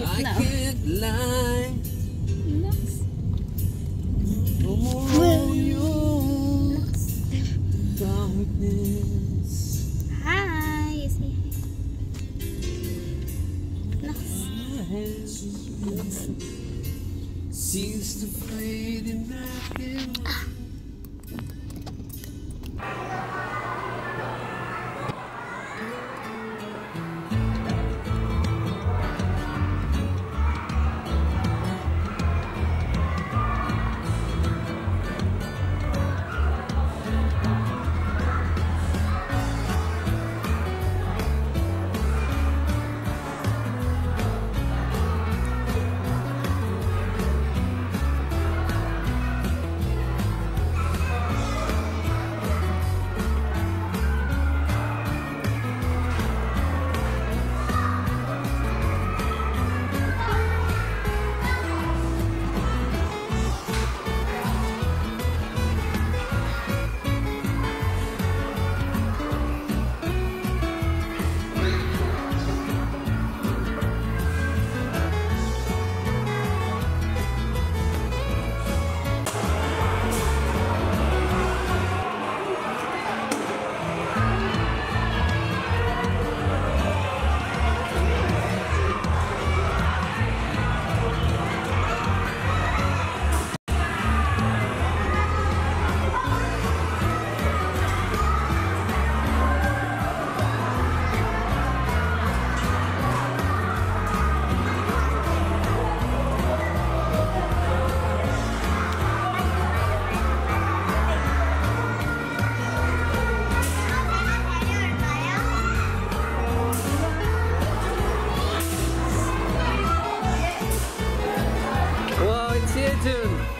I can't lie. No. You. Darkness. Hi. Seems to fade. Ah. stay.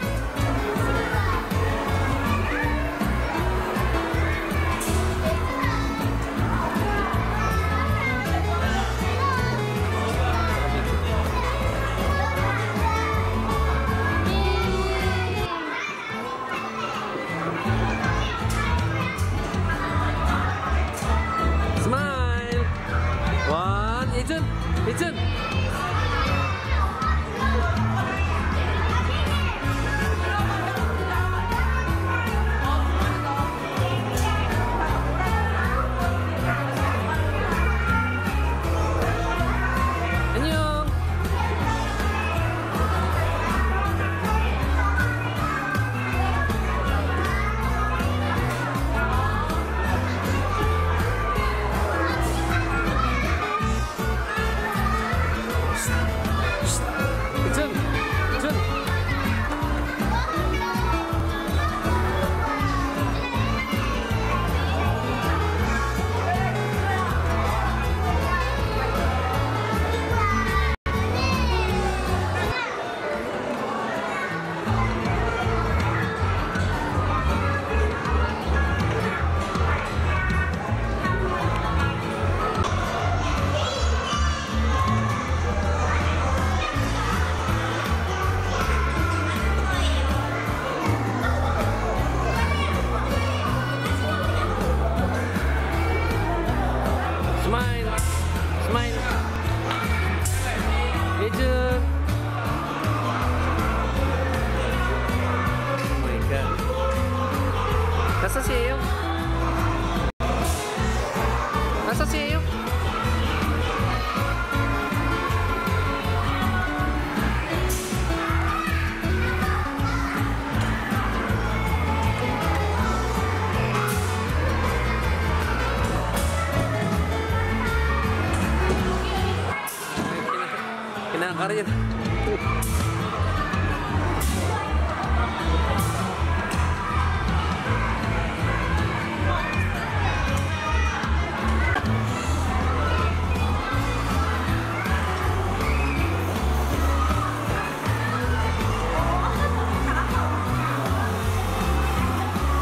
Kinakarir.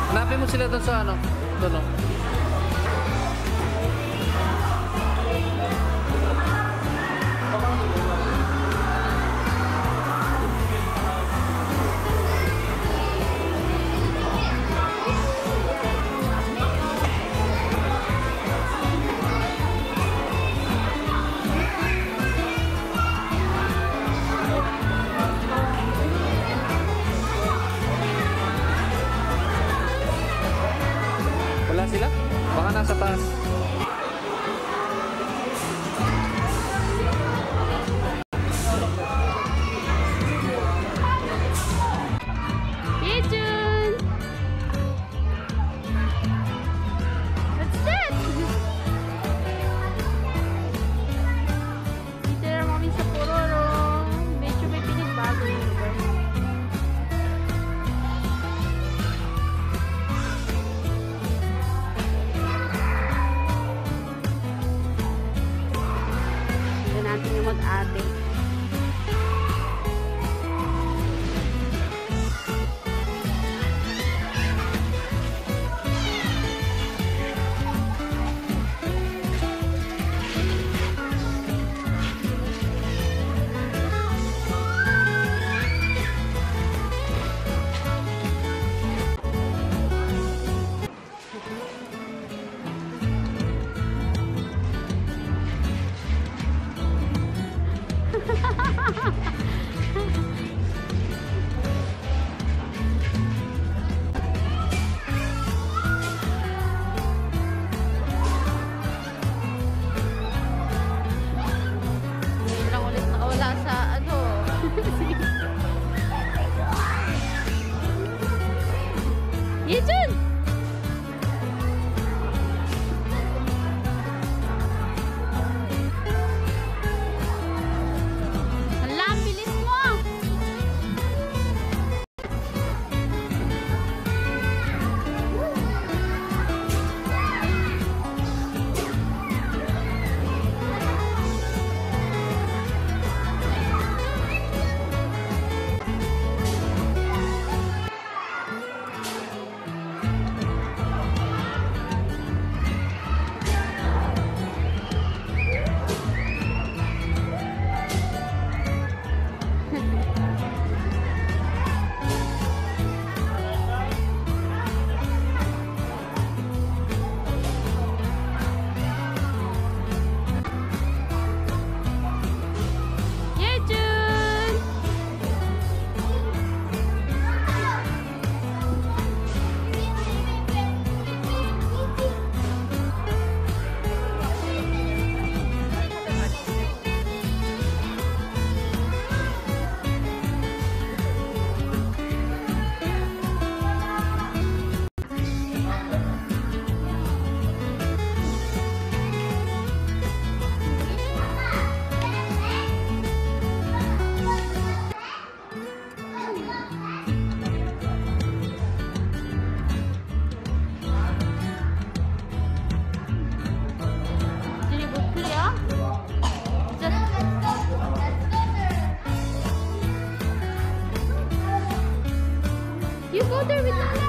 Hanapin mo sila doon sa ano? Doon oh. 一阵。You go there with Nala.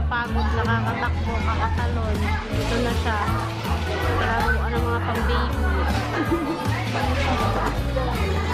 Nakakapagod, nakakatakbo, kakatalon. Ito na siya. Laruan ng mga pang-baby.